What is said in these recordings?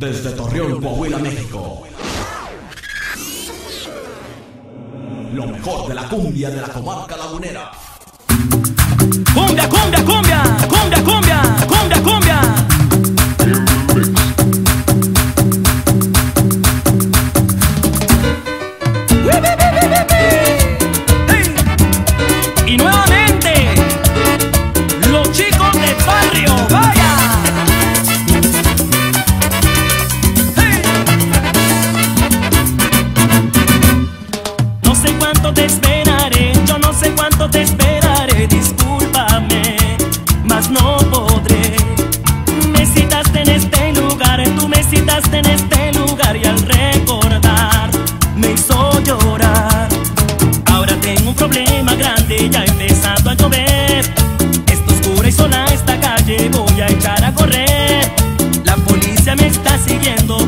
Desde Torreón, Coahuila, México. Lo mejor de la cumbia de la comarca lagunera. Cumbia, cumbia, cumbia, cumbia, cumbia, cumbia, cumbia. te voy a echar a correr. La policía me está siguiendo.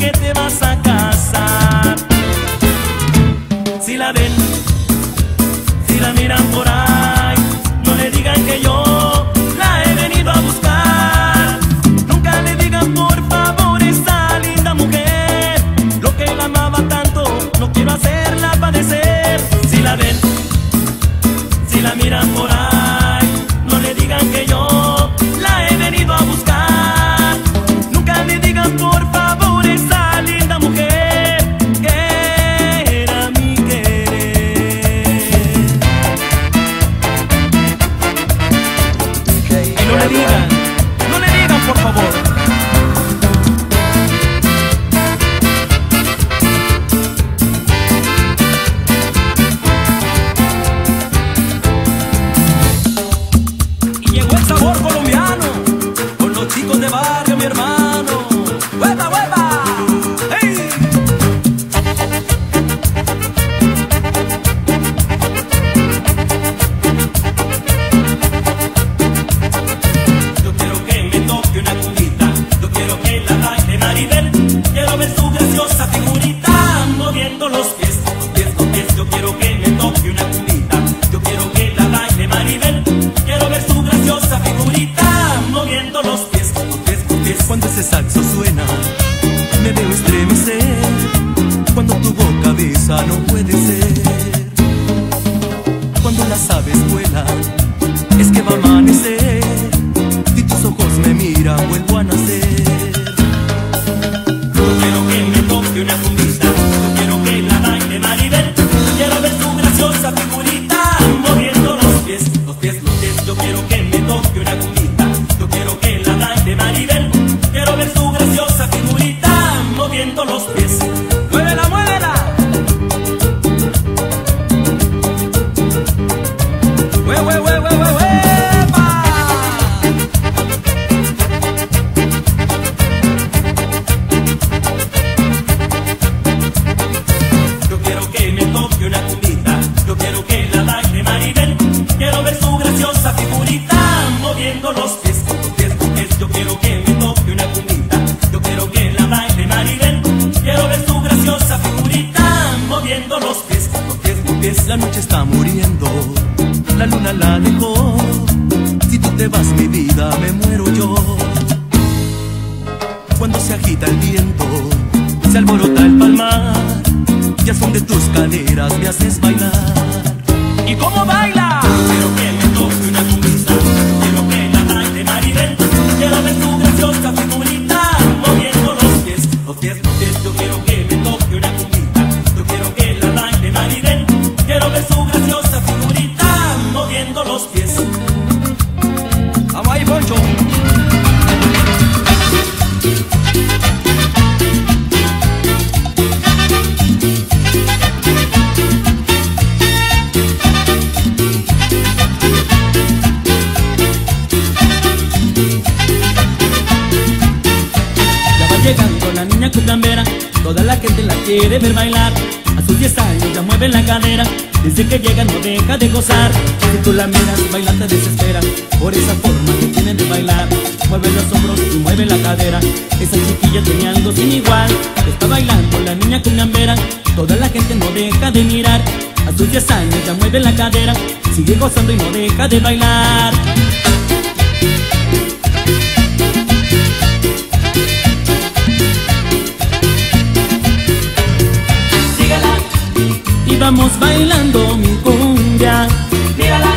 que te vas a casar. Marina. Cuando las aves vuelan, es que va a amanecer. Si tus ojos me miran, vuelvo a nacer. Está muriendo, Ya va llegando la niña cucambera, toda la gente la quiere ver bailar. A sus 10 años ya mueve la cadera, desde que llega no deja de gozar. Si tú la miras, baila te desespera, por esa forma que tiene de bailar. Mueve los hombros y mueve la cadera, esa chiquilla tenía algo sin igual. Está bailando la niña cucambera, toda la gente no deja de mirar. A sus 10 años ya mueve la cadera, sigue gozando y no deja de bailar. Vamos bailando mi cumbia. mírala,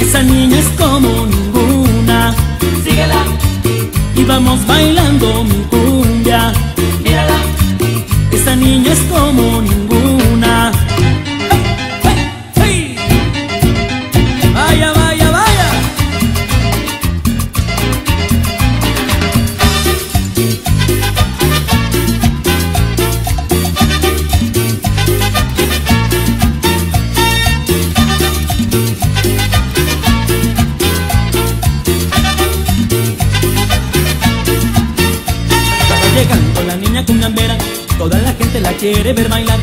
Esa niña es como ninguna. Síguela, Y vamos bailando mi cumbia. Mírala, Esa niña es como ninguna llegando la niña cumbambera Toda la gente la quiere ver bailar.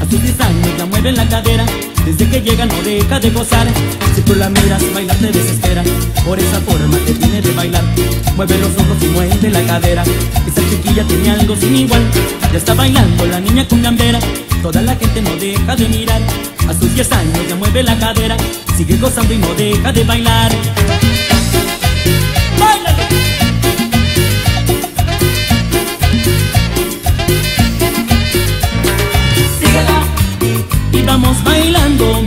A sus 10 años la mueve la cadera. Desde que llega no deja de gozar. Si tú la miras bailar te desespera. Por esa forma que tiene de bailar. Mueve los ojos y mueve la cadera. Esa chiquilla tiene algo sin igual. Ya está bailando la niña cumbambera Toda la gente no deja de mirar. A sus 10 años ya mueve la cadera. Sigue gozando y no deja de bailar vamos bailando.